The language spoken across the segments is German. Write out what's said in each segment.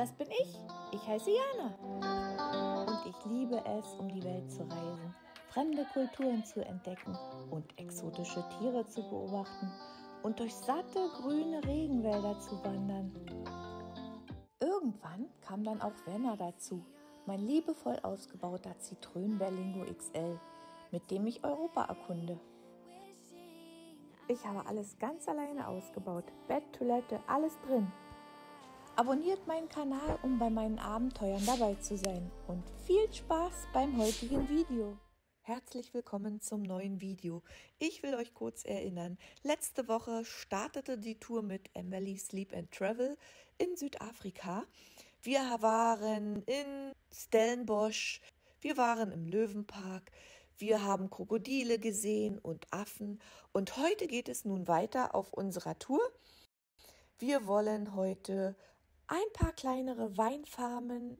Das bin ich. Ich heiße Jana. Und ich liebe es, um die Welt zu reisen, fremde Kulturen zu entdecken und exotische Tiere zu beobachten und durch satte grüne Regenwälder zu wandern. Irgendwann kam dann auch Werner dazu, mein liebevoll ausgebauter Citroën Berlingo XL, mit dem ich Europa erkunde. Ich habe alles ganz alleine ausgebaut. Bett, Toilette, alles drin. Abonniert meinen Kanal, um bei meinen Abenteuern dabei zu sein. Und viel Spaß beim heutigen Video. Herzlich willkommen zum neuen Video. Ich will euch kurz erinnern, letzte Woche startete die Tour mit Emily Sleep and Travel in Südafrika. Wir waren in Stellenbosch, wir waren im Löwenpark, wir haben Krokodile gesehen und Affen und heute geht es nun weiter auf unserer Tour. Wir wollen heute ein paar kleinere Weinfarmen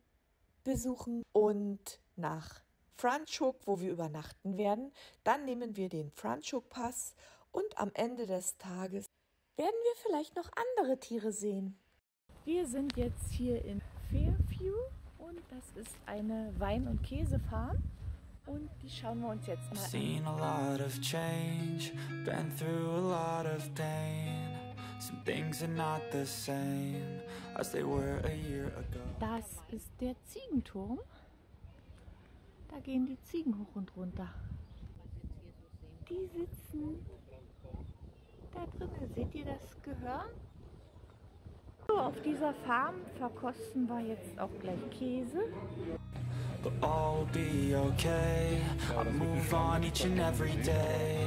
besuchen und nach Franschhoek, wo wir übernachten werden. Dann nehmen wir den Franschhoek-Pass und am Ende des Tages werden wir vielleicht noch andere Tiere sehen. Wir sind jetzt hier in Fairview und das ist eine Wein- und Käsefarm und die schauen wir uns jetzt mal an. Seen a lot of change, been through a lot of pain. Some things are not the same as they were a year ago. Das ist der Ziegenturm. Da gehen die Ziegen hoch und runter. Die sitzen da drinnen. Seht ihr das Gehör? So, auf dieser Farm verkosten wir jetzt auch gleich Käse. But all be okay I move on each and every day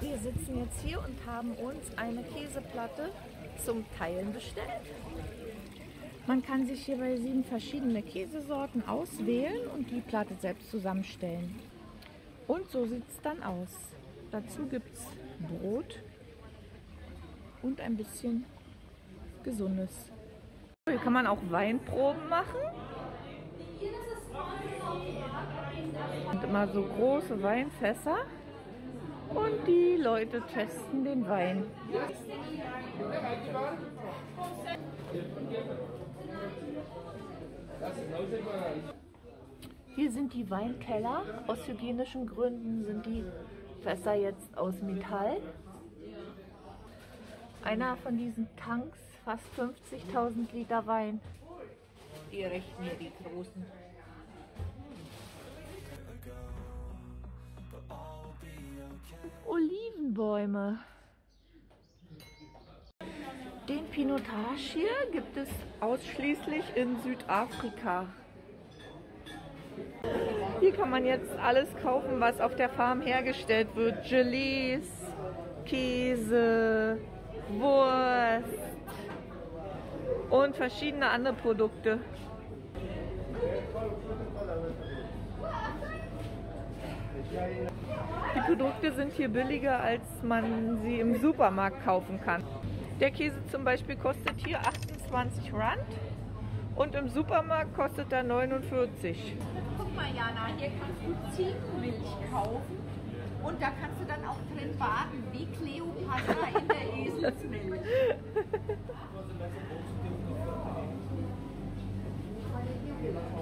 Wir sitzen jetzt hier und haben uns eine Käseplatte zum Teilen bestellt. Man kann sich hierbei sieben verschiedene Käsesorten auswählen und die Platte selbst zusammenstellen. Und so sieht es dann aus. Dazu gibt es Brot und ein bisschen Gesundes. Hier kann man auch Weinproben machen. Und immer so große Weinfässer. Und die Leute testen den Wein. Hier sind die Weinkeller. Aus hygienischen Gründen sind die Fässer jetzt aus Metall. Einer von diesen Tanks, fast 50.000 Liter Wein. Die rechnen hier die großen. Olivenbäume. Den Pinotage hier gibt es ausschließlich in Südafrika. Hier kann man jetzt alles kaufen, was auf der Farm hergestellt wird. Gelees, Käse, Wurst und verschiedene andere Produkte. Die Produkte sind hier billiger, als man sie im Supermarkt kaufen kann. Der Käse zum Beispiel kostet hier 28 Rand und im Supermarkt kostet er 49. Guck mal, Jana, hier kannst du Ziegenmilch kaufen und da kannst du dann auch drin baden, wie Cleopatra in der Eselsmilch.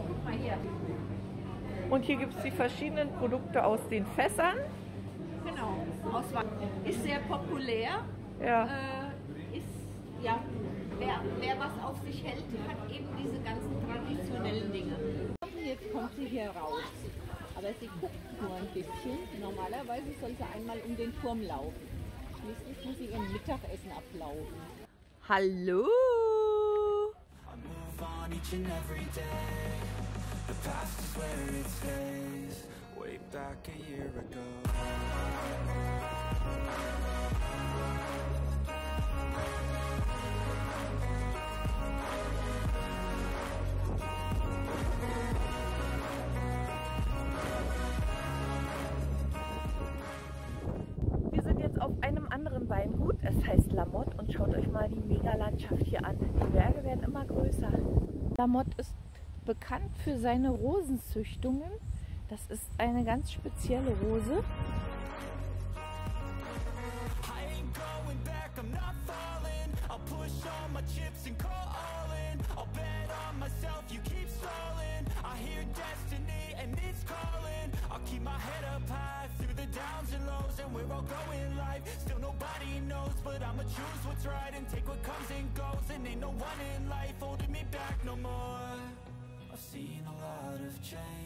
Guck mal hier. Und hier gibt es die verschiedenen Produkte aus den Fässern. Genau, aus Ist sehr populär. Ja. Äh, ja, wer, wer was auf sich hält, hat eben diese ganzen traditionellen Dinge. Jetzt kommt sie hier raus. Aber sie guckt nur ein bisschen. Normalerweise soll sie einmal um den Turm laufen. Schließlich muss sie ihr Mittagessen ablaufen. Hallo! way back a year ago. auf einem anderen Weingut, es heißt Lamotte und schaut euch mal die Megalandschaft hier an. Die Berge werden immer größer. Lamotte ist bekannt für seine Rosenzüchtungen das ist eine ganz spezielle Rose. I've seen a lot of change,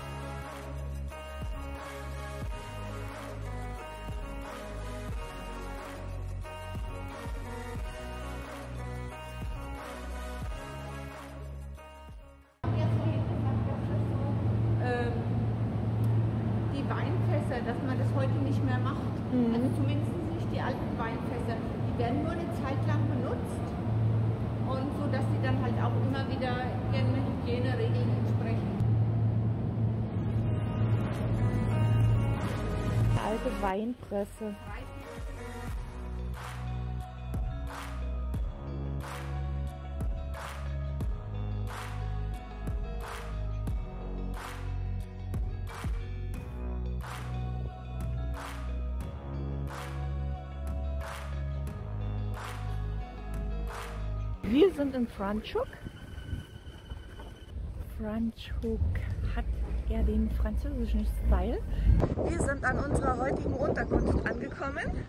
nicht mehr macht. Mhm. Also zumindest nicht die alten Weinfässer. Die werden nur eine Zeit lang benutzt und so, dass sie dann halt auch immer wieder ihren Hygieneregeln entsprechen. Alte Weinpresse. Wir sind in Franschhoek. Franschhoek hat ja den französischen Style. Wir sind an unserer heutigen Unterkunft angekommen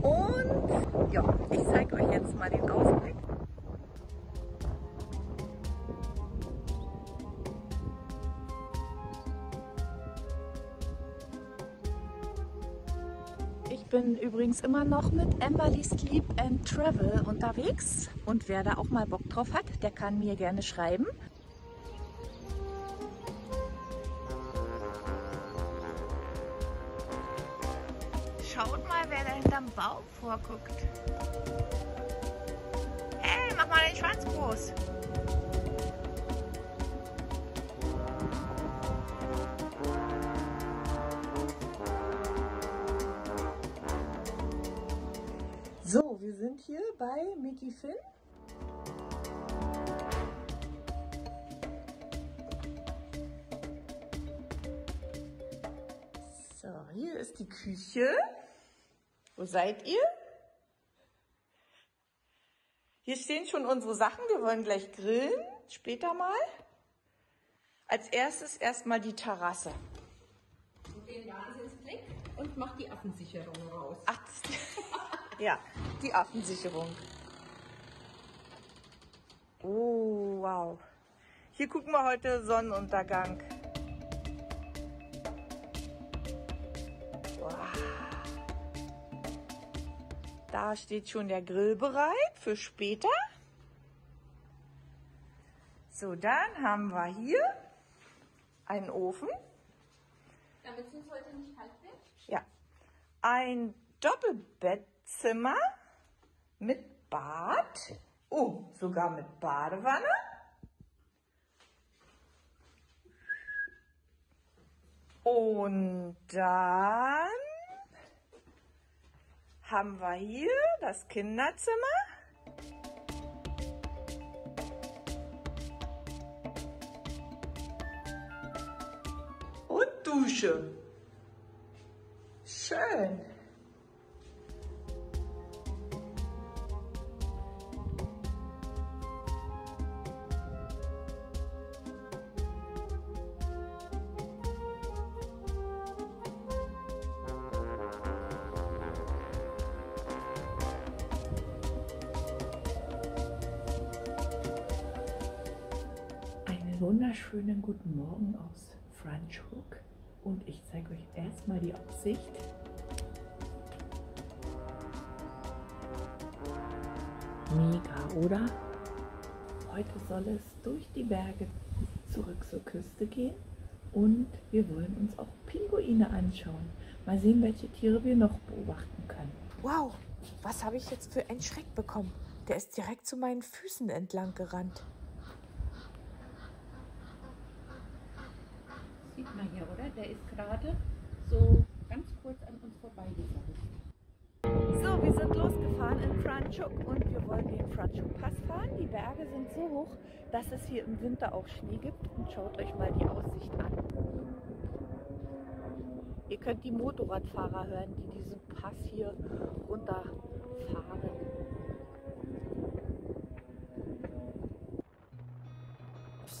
und ja, ich zeige euch jetzt mal den Ausblick. Bin übrigens immer noch mit Amberly Sleep and Travel unterwegs und wer da auch mal Bock drauf hat, der kann mir gerne schreiben. Schaut mal, wer da hinterm Baum vorguckt. Hey, mach mal den Schwanz groß. Sind hier bei Mickey Finn. So, hier ist die Küche. Wo seid ihr? Hier stehen schon unsere Sachen. Wir wollen gleich grillen, später mal. Als erstes erstmal die Terrasse. Und den Wahnsinnsblick und mach die Affensicherung raus. Ach, ja, die Affensicherung. Oh, wow. Hier gucken wir heute Sonnenuntergang. Wow. Da steht schon der Grill bereit für später. So, dann haben wir hier einen Ofen. Damit es uns heute nicht kalt wird. Ja. Ein Doppelbettzimmer mit Bad. Oh, sogar mit Badewanne. Und dann haben wir hier das Kinderzimmer. Und Dusche. Schön. Franschhoek und ich zeige euch erstmal die Aussicht. Mega, oder? Heute soll es durch die Berge zurück zur Küste gehen Und wir wollen uns auch Pinguine anschauen. Mal sehen, welche Tiere wir noch beobachten können. Wow, was habe ich jetzt für einen Schreck bekommen? Der ist direkt zu meinen Füßen entlang gerannt. Sieht man hier, oder? Der ist gerade so ganz kurz an uns vorbeigesaust. So, wir sind losgefahren in Franschuk und wir wollen den Franschuk Pass fahren. Die Berge sind so hoch, dass es hier im Winter auch Schnee gibt. Und schaut euch mal die Aussicht an. Ihr könnt die Motorradfahrer hören, die diesen Pass hier runterfahren.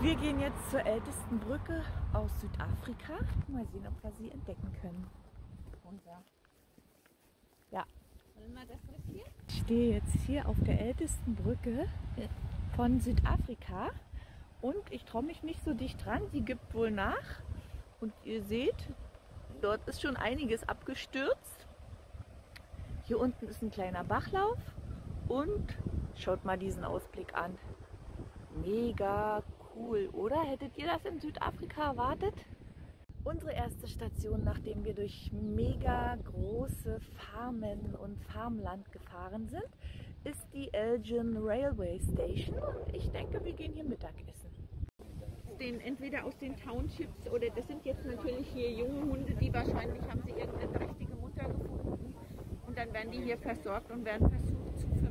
Wir gehen jetzt zur ältesten Brücke aus Südafrika. Mal sehen, ob wir sie entdecken können. Runter. Ja. Wollen wir das riskieren? Ich stehe jetzt hier auf der ältesten Brücke von Südafrika und ich traue mich nicht so dicht dran. Sie gibt wohl nach und ihr seht, dort ist schon einiges abgestürzt. Hier unten ist ein kleiner Bachlauf und schaut mal diesen Ausblick an. Mega cool, oder? Hättet ihr das in Südafrika erwartet? Unsere erste Station, nachdem wir durch mega große Farmen und Farmland gefahren sind, ist die Elgin Railway Station und ich denke, wir gehen hier Mittagessen. Den, entweder aus den Townships oder das sind jetzt natürlich hier junge Hunde, die wahrscheinlich haben sie irgendeine trächtige Mutter gefunden und dann werden die hier versorgt und werden versucht zu vermitteln.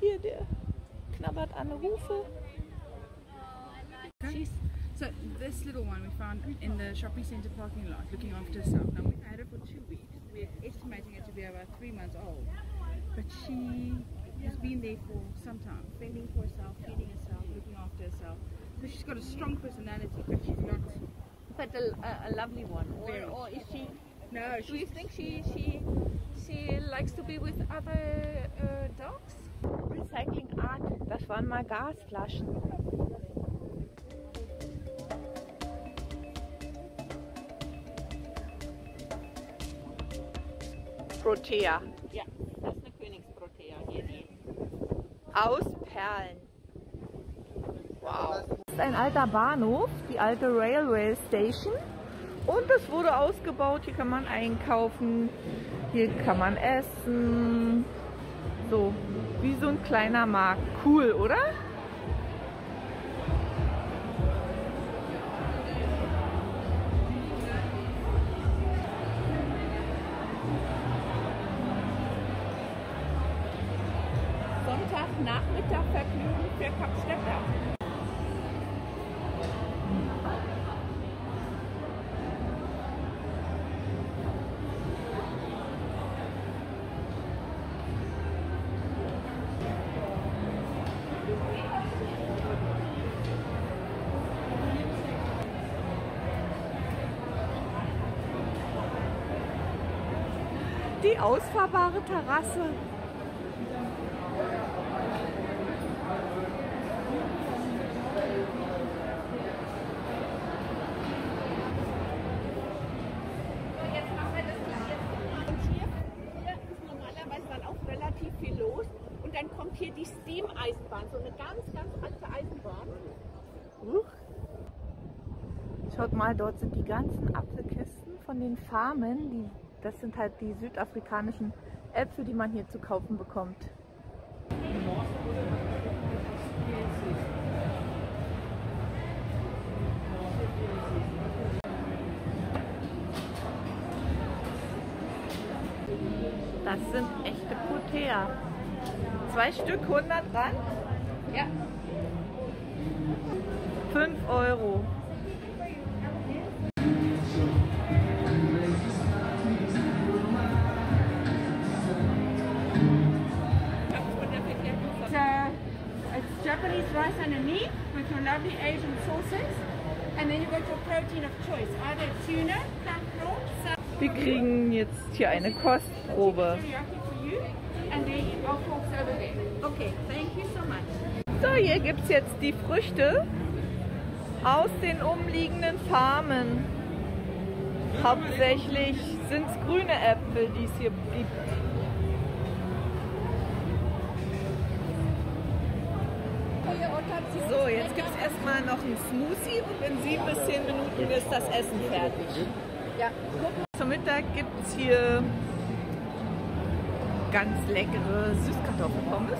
Hier, der knabbert an. She's, so this little one we found in the shopping centre parking lot looking after herself. Now we've had her for two weeks. We're estimating her to be about three months old. But she has been there for some time, fending for herself, feeding herself, looking after herself. So she's got a strong personality, but she's not. But a, a, a lovely one. Or, or is she? No, Do you think she she she likes to be with other uh, dogs? Recycling Art, das waren mal Gasflaschen. Protea. Ja, das ist eine Königsprotea hier. Die. Aus Perlen. Wow. Das ist ein alter Bahnhof, die alte Railway Station. Und es wurde ausgebaut. Hier kann man einkaufen. Hier kann man essen. So, wie so ein kleiner Markt. Cool, oder? Die ausfahrbare Terrasse. Und hier, hier ist normalerweise dann auch relativ viel los. Und dann kommt hier die Steam-Eisenbahn, so eine ganz, ganz alte Eisenbahn. Schaut mal, dort sind die ganzen Apfelkisten von den Farmen. Die, das sind halt die südafrikanischen Äpfel, die man hier zu kaufen bekommt. Das sind echte Protea. Zwei Stück 100 Rand? Ja. 5 Euro. Rice underneath with your lovely Asian sauces. And then you've got your protein of choice, either tuna, crab prawn, Wir kriegen jetzt hier eine Kostprobe. you, you. So, hier gibt es jetzt die Früchte aus den umliegenden Farmen. Hauptsächlich sind es grüne Äpfel, die es hier gibt. So, jetzt gibt es erstmal noch einen Smoothie und in sieben bis zehn Minuten ist das Essen fertig. Ja. Zum Mittag gibt es hier ganz leckere Süßkartoffelpommes,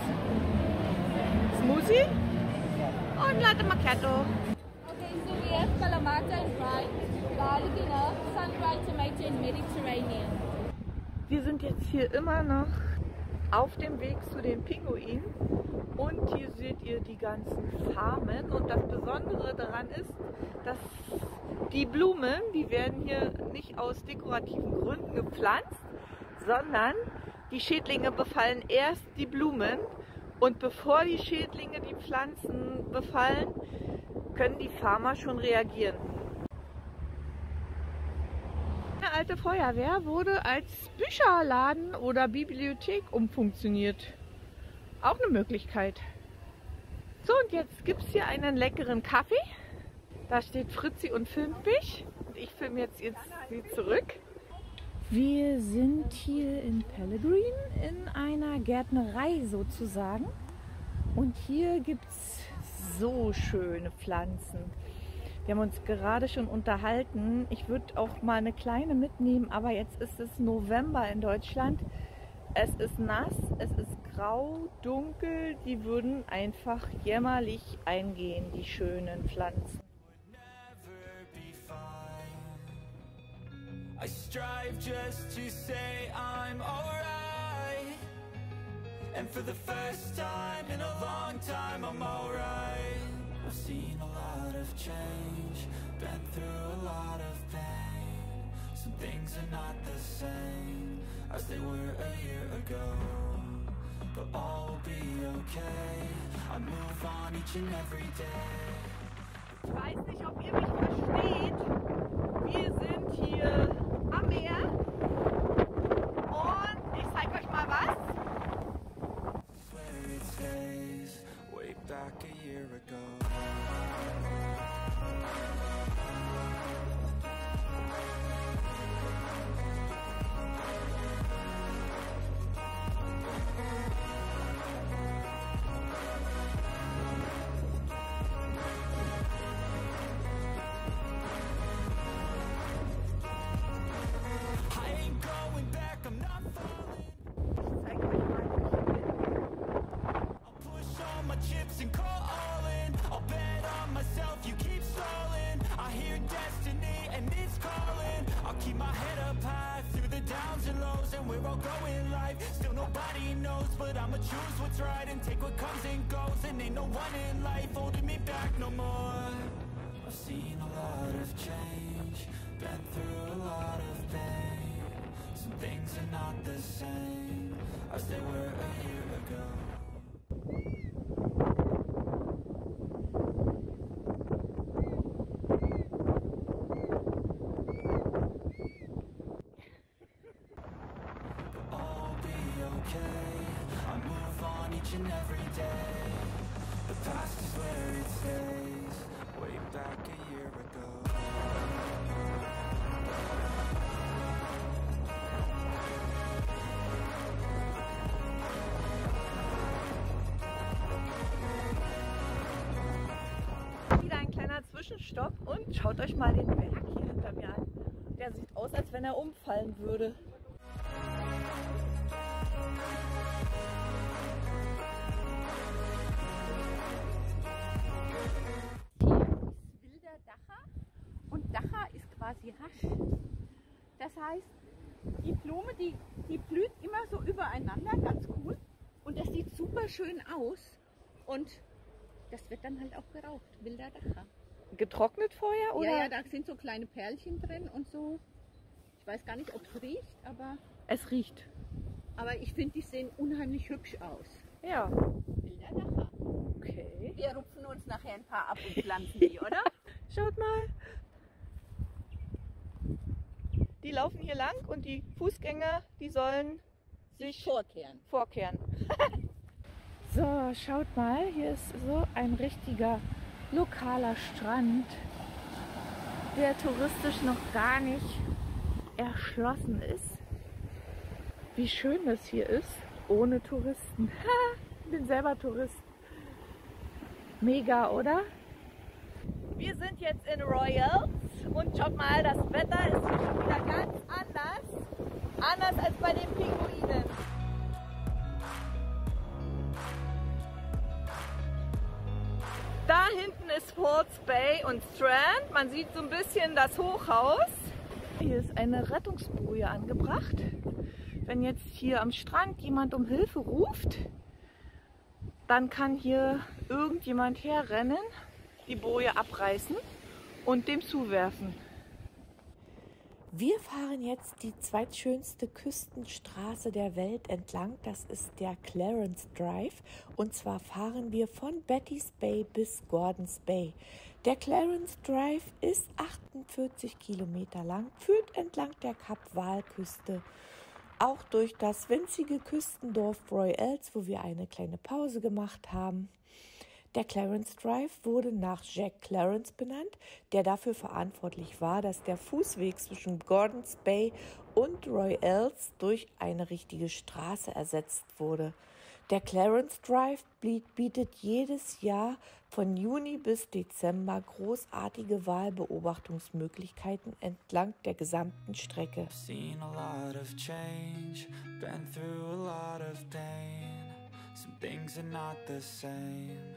Smoothie und Latte Macchiato. Okay, so we have Kalamata and fried, garlic herb, sun-dried tomato and Mediterranean. Wir sind jetzt hier immer noch auf dem Weg zu den Pinguinen. Und hier seht ihr die ganzen Farmen. Und das Besondere daran ist, dass die Blumen, die werden hier nicht aus dekorativen Gründen gepflanzt, sondern die Schädlinge befallen erst die Blumen. Und bevor die Schädlinge die Pflanzen befallen, können die Farmer schon reagieren. Eine alte Feuerwehr wurde als Bücherladen oder Bibliothek umfunktioniert. Auch eine Möglichkeit. So, und jetzt gibt es hier einen leckeren Kaffee. Da steht Fritzi und filmt mich. Und ich filme jetzt, jetzt sie zurück. Wir sind hier in Pellegrin in einer Gärtnerei sozusagen. Und hier gibt es so schöne Pflanzen. Wir haben uns gerade schon unterhalten. Ich würde auch mal eine kleine mitnehmen, aber jetzt ist es November in Deutschland. Es ist nass, es ist grau, dunkel. Die würden einfach jämmerlich eingehen, die schönen Pflanzen. I strive just to say I'm alright. And for the first time in a long time, I'm alright. I've seen a lot of change, been through a lot of pain. Some things are not the same as they were a year ago. But all will be okay. I move on each and every day. Ich weiß nicht, ob ihr mich versteht. Wir sind hier am Meer. What's and take what comes and goes. And ain't no one in life holding me back no more. I've seen a lot of change, been through a lot of pain. Some things are not the same as they were a year ago. Zwischenstopp und schaut euch mal den Berg hier hinter mir an. Der sieht aus, als wenn er umfallen würde. Und Dacher ist quasi Hasch. Das heißt, die Blume, die, die blüht immer so übereinander, ganz cool. Und das sieht super schön aus. Und das wird dann halt auch geraucht, wilder Dacher. Getrocknet vorher oder? Ja, ja, da sind so kleine Perlchen drin und so. Ich weiß gar nicht, ob es riecht, aber, Es riecht. aber ich finde, die sehen unheimlich hübsch aus. Ja. Wilder nachher ein paar ab und pflanzen die, oder? Schaut mal. Die laufen hier lang und die Fußgänger, die sollen sich Vorkehren. vorkehren. so, schaut mal, hier ist so ein richtiger lokaler Strand, der touristisch noch gar nicht erschlossen ist. Wie schön das hier ist, ohne Touristen. Ich bin selber Tourist. Mega, oder? Wir sind jetzt in Royals und schaut mal, das Wetter ist schon wieder ganz anders. Anders als bei den Pinguinen. Hinten ist Ports Bay und Strand. Man sieht so ein bisschen das Hochhaus. Hier ist eine Rettungsboje angebracht. Wenn jetzt hier am Strand jemand um Hilfe ruft, dann kann hier irgendjemand herrennen, die Boje abreißen und dem zuwerfen. Wir fahren jetzt die zweitschönste Küstenstraße der Welt entlang. Das ist der Clarence Drive. Und zwar fahren wir von Betty's Bay bis Gordons Bay. Der Clarence Drive ist 48 Kilometer lang, führt entlang der Kap-Wal-Küste. Auch durch das winzige Küstendorf Royals, wo wir eine kleine Pause gemacht haben. Der Clarence Drive wurde nach Jack Clarence benannt, der dafür verantwortlich war, dass der Fußweg zwischen Gordons Bay und Royals durch eine richtige Straße ersetzt wurde. Der Clarence Drive bietet jedes Jahr von Juni bis Dezember großartige Wahlbeobachtungsmöglichkeiten entlang der gesamten Strecke. Some things are not the same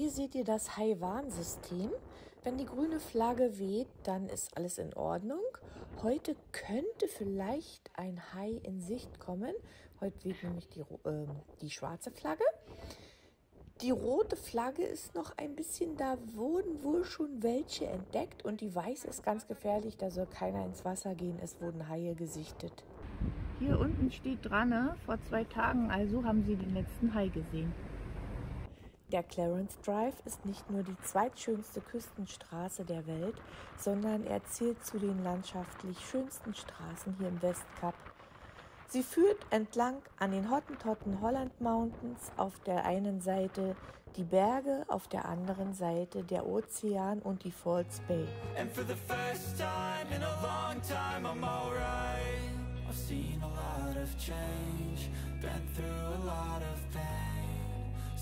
Hier seht ihr das Hai-Warn-System. Wenn die grüne Flagge weht, dann ist alles in Ordnung. Heute könnte vielleicht ein Hai in Sicht kommen. Heute weht nämlich die, ähm, die schwarze Flagge. Die rote Flagge ist noch ein bisschen, da wurden wohl schon welche entdeckt und die weiße ist ganz gefährlich, da soll keiner ins Wasser gehen, es wurden Haie gesichtet. Hier unten steht dran, ne? vor zwei Tagen also haben sie den letzten Hai gesehen. Der Clarence Drive ist nicht nur die zweitschönste Küstenstraße der Welt, sondern er zählt zu den landschaftlich schönsten Straßen hier im Westkap. Sie führt entlang an den Hottentotten Holland Mountains auf der einen Seite die Berge, auf der anderen Seite der Ozean und die Falls Bay. And for the first time in a long time, I'm alright. I've seen a lot of change, been through a lot of pain.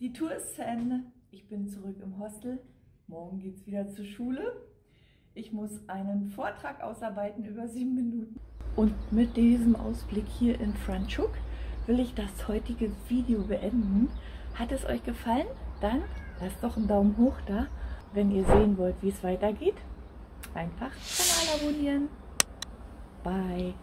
die Tour ist zu Ende. Ich bin zurück im Hostel. Morgen geht's wieder zur Schule. Ich muss einen Vortrag ausarbeiten über sieben Minuten. Und mit diesem Ausblick hier in Franschhoek will ich das heutige Video beenden. Hat es euch gefallen? Dann lasst doch einen Daumen hoch da. Wenn ihr sehen wollt, wie es weitergeht, einfach Kanal abonnieren. Bye.